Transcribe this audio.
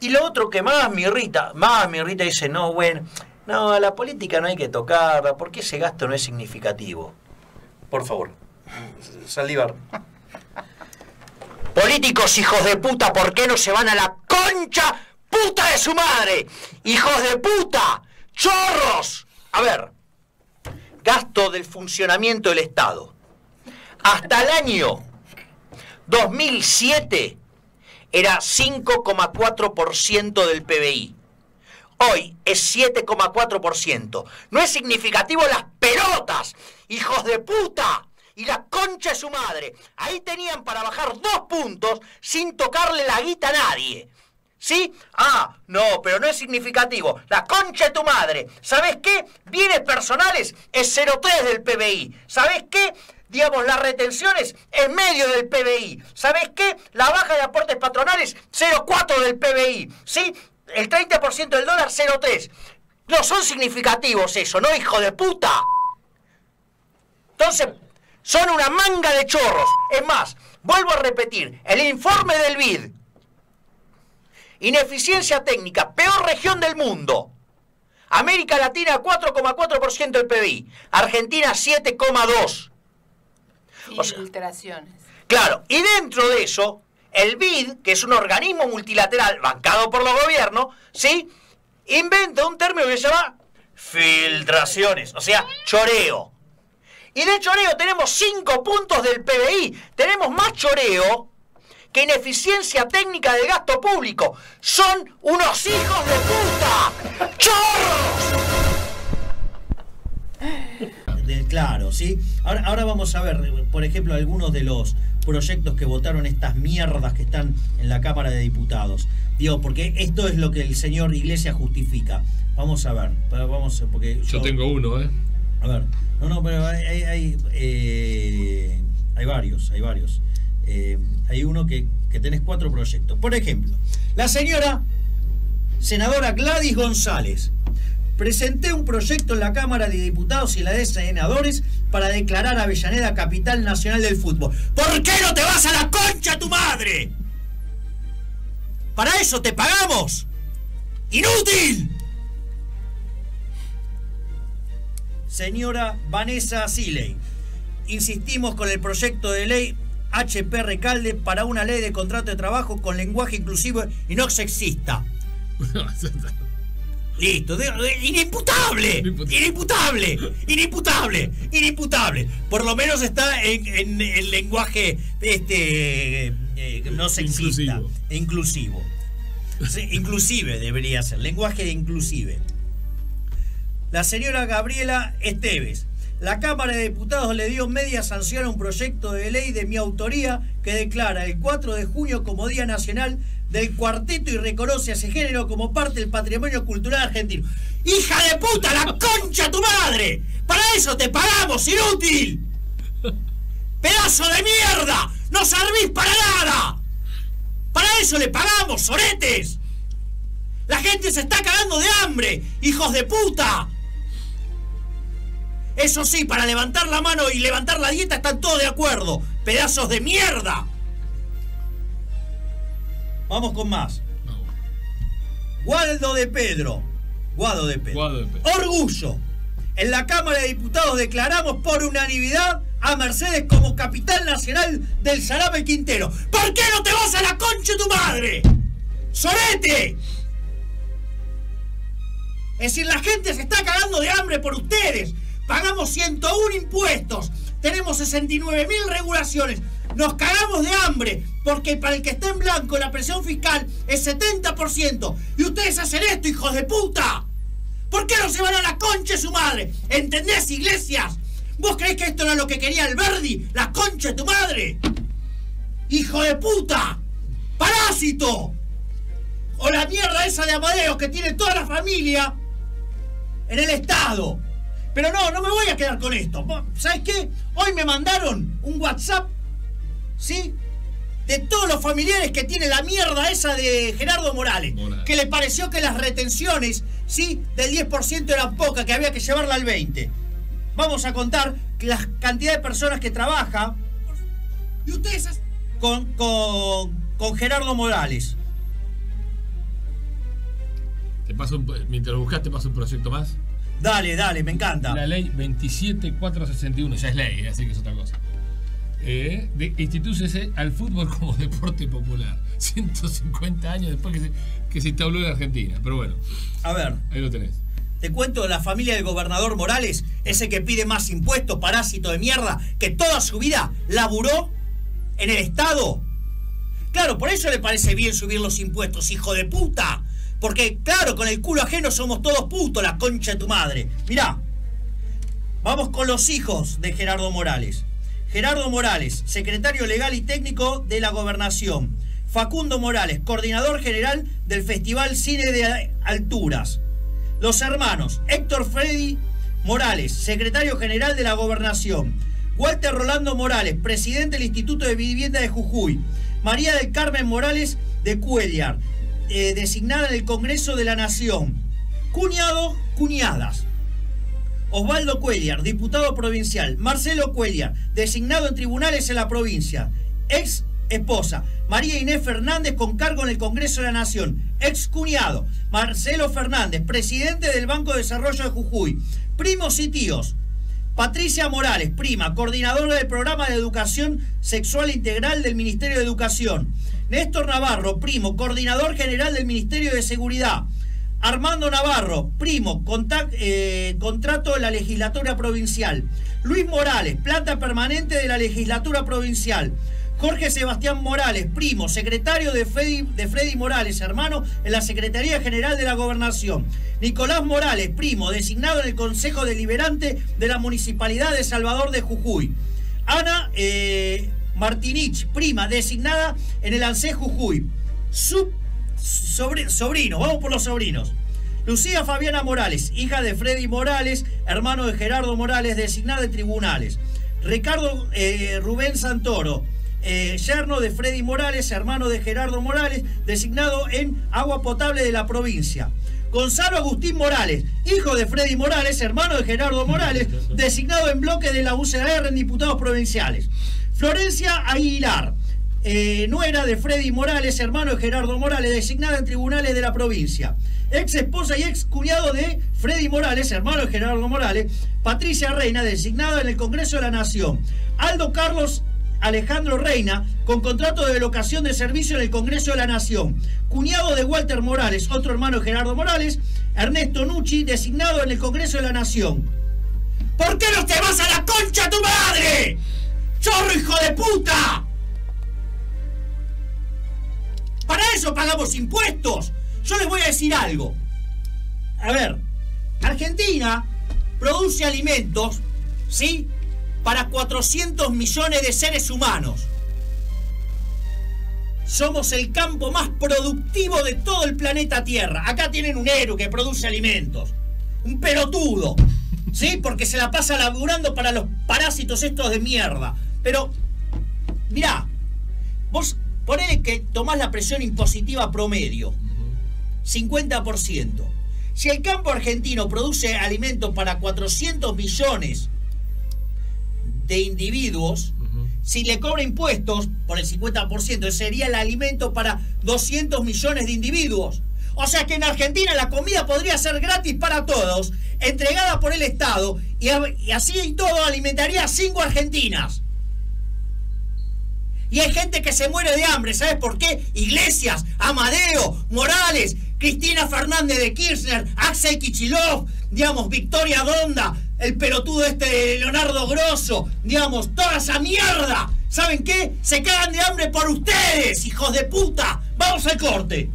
y lo otro que más me irrita, más me irrita, dice, no, bueno, no, la política no hay que tocarla, porque ese gasto no es significativo. Por favor, Saldívar. Políticos hijos de puta, ¿por qué no se van a la concha puta de su madre? ¡Hijos de puta! ¡Chorros! A ver, gasto del funcionamiento del Estado. Hasta el año 2007 era 5,4% del PBI. Hoy es 7,4%. No es significativo las pelotas, hijos de puta y la concha de su madre. Ahí tenían para bajar dos puntos sin tocarle la guita a nadie. ¿Sí? Ah, no, pero no es significativo. La concha de tu madre. ¿Sabes qué? Bienes personales es 0,3 del PBI. ¿Sabes qué? Digamos, las retenciones en medio del PBI. ¿Sabes qué? La baja de aportes patronales, 0,4 del PBI. ¿Sí? El 30% del dólar, 0,3. No son significativos eso, ¿no, hijo de puta? Entonces, son una manga de chorros. Es más, vuelvo a repetir, el informe del BID. Ineficiencia técnica, peor región del mundo. América Latina 4,4% del PBI. Argentina 7,2%. Filtraciones. claro, y dentro de eso, el BID, que es un organismo multilateral bancado por los gobiernos, ¿sí? Inventa un término que se llama filtraciones, o sea, choreo. Y de choreo tenemos 5 puntos del PBI. Tenemos más choreo que ineficiencia técnica del gasto público. Son unos hijos de puta. ¡Chorros! claro, ¿sí? Ahora, ahora vamos a ver, por ejemplo, algunos de los proyectos que votaron estas mierdas que están en la Cámara de Diputados. Digo, porque esto es lo que el señor Iglesias justifica. Vamos a ver, vamos, porque yo, tengo uno, ¿eh? A ver, no, no, pero hay, hay, eh, varios, hay varios. Eh, hay uno que, que tenés cuatro proyectos. Por ejemplo, la señora senadora Gladys González presenté un proyecto en la Cámara de Diputados y la de Senadores para declarar a Avellaneda capital nacional del fútbol. ¿Por qué no te vas a la concha tu madre? Para eso te pagamos. ¡Inútil! Señora Vanessa Siley, insistimos con el proyecto de ley HP Recalde para una ley de contrato de trabajo con lenguaje inclusivo y no sexista. Listo, inimputable, inimputable, inimputable, inimputable. Por lo menos está en, el lenguaje este eh, no sexista, inclusivo. inclusive debería ser, lenguaje inclusive. La señora Gabriela Esteves. La Cámara de Diputados le dio media sanción a un proyecto de ley de mi autoría que declara el 4 de junio como Día Nacional del cuarteto y reconoce a ese género como parte del patrimonio cultural argentino. ¡Hija de puta, la concha tu madre! ¡Para eso te pagamos, inútil! ¡Pedazo de mierda! ¡No servís para nada! ¡Para eso le pagamos, soretes! ¡La gente se está cagando de hambre! ¡Hijos de puta! Eso sí, para levantar la mano y levantar la dieta están todos de acuerdo. ¡Pedazos de mierda! Vamos con más. Gualdo de Pedro. Guado de Pedro. Orgullo. En la Cámara de Diputados declaramos por unanimidad a Mercedes como capital nacional del Salame Quintero. ¿Por qué no te vas a la concha de tu madre? ¡Sorete! Es decir, la gente se está cagando de hambre por ustedes. Pagamos 101 impuestos. Tenemos 69 mil regulaciones. Nos cagamos de hambre porque para el que está en blanco la presión fiscal es 70%. Y ustedes hacen esto, hijos de puta. ¿Por qué no se van a la concha de su madre? ¿Entendés, Iglesias? ¿Vos creés que esto era lo que quería el Verdi? ¿La concha de tu madre? ¡Hijo de puta! ¡Parásito! O la mierda esa de Amadeus que tiene toda la familia en el Estado. Pero no, no me voy a quedar con esto. ¿Sabes qué? Hoy me mandaron un WhatsApp ¿sí? De todos los familiares que tiene la mierda esa de Gerardo Morales, que le pareció que las retenciones, ¿sí? Del 10% eran pocas, que había que llevarla al 20%. Vamos a contar la cantidad de personas que trabaja y ustedes con, con, con Gerardo Morales. Te paso un- mientras buscas, te paso un proyecto más. Dale, dale, me encanta. La ley 27461, ya es ley, así que es otra cosa. Eh, de, instituyese al fútbol como deporte popular. 150 años después que se, que se instauró en Argentina. Pero bueno, A ver, ahí lo tenés. te cuento la familia del gobernador Morales, ese que pide más impuestos, parásito de mierda, que toda su vida laburó en el Estado. Claro, por eso le parece bien subir los impuestos, hijo de puta. Porque, claro, con el culo ajeno somos todos putos, la concha de tu madre. Mirá, vamos con los hijos de Gerardo Morales. Gerardo Morales, secretario legal y técnico de la gobernación. Facundo Morales, coordinador general del Festival Cine de Alturas. Los hermanos Héctor Freddy Morales, secretario general de la gobernación. Walter Rolando Morales, presidente del Instituto de Vivienda de Jujuy. María del Carmen Morales de Cuellar, eh, designada en el Congreso de la Nación. Cuñado, cuñadas. Osvaldo Cuellar, diputado provincial. Marcelo Cuellar, designado en tribunales en la provincia. Ex esposa. María Inés Fernández con cargo en el Congreso de la Nación. Ex cuñado. Marcelo Fernández, presidente del Banco de Desarrollo de Jujuy. Primos y tíos. Patricia Morales, prima, coordinadora del programa de educación sexual integral del Ministerio de Educación. Néstor Navarro, primo, coordinador general del Ministerio de Seguridad. Armando Navarro, primo, eh, contrato de la legislatura provincial. Luis Morales, planta permanente de la legislatura provincial. Jorge Sebastián Morales, primo, secretario de Freddy, de Morales, hermano, en la Secretaría General de la Gobernación. Nicolás Morales, primo, designado en el Consejo Deliberante de la Municipalidad de Salvador de Jujuy. Ana eh, Martinich, prima, designada en el ANSE Jujuy. Su sobre- sobrino, vamos por los sobrinos. Lucía Fabiana Morales, hija de Freddy Morales, hermano de Gerardo Morales, designada en tribunales. Ricardo eh, Rubén Santoro, eh, yerno de Freddy Morales, hermano de Gerardo Morales, designado en agua potable de la provincia. Gonzalo Agustín Morales, hijo de Freddy Morales, hermano de Gerardo Morales, designado en bloque de la UCR en diputados provinciales. Florencia Aguilar, eh, nuera de Freddy Morales, hermano de Gerardo Morales, designada en tribunales de la provincia. Ex esposa y ex cuñado de Freddy Morales, hermano de Gerardo Morales. Patricia Reina, designada en el Congreso de la Nación. Aldo Carlos Alejandro Reina, con contrato de locación de servicio en el Congreso de la Nación. Cuñado de Walter Morales, otro hermano de Gerardo Morales. Ernesto Nucci, designado en el Congreso de la Nación. ¿Por qué no te vas a la concha tu madre? ¡Chorro hijo de puta! Para eso pagamos impuestos. Yo les voy a decir algo. A ver, Argentina produce alimentos, ¿sí? Para 400 millones de seres humanos. Somos el campo más productivo de todo el planeta Tierra. Acá tienen un héroe que produce alimentos. Un pelotudo. ¿Sí? Porque se la pasa laburando para los parásitos estos de mierda. Pero, mirá, vos ponele que tomás la presión impositiva promedio. 50%. Si el campo argentino produce alimentos para 400 millones de individuos, si le cobra impuestos por el 50%, sería el alimento para 200 millones de individuos. O sea que en Argentina la comida podría ser gratis para todos, entregada por el Estado, y, así y todo alimentaría a cinco Argentinas. Y hay gente que se muere de hambre, ¿sabes por qué? Iglesias, Amadeo, Morales, Cristina Fernández de Kirchner, Axel Kichilov, digamos, Victoria Donda, el pelotudo este de Leonardo Grosso, digamos, toda esa mierda. ¿Saben qué? Se cagan de hambre por ustedes, hijos de puta. Vamos al corte.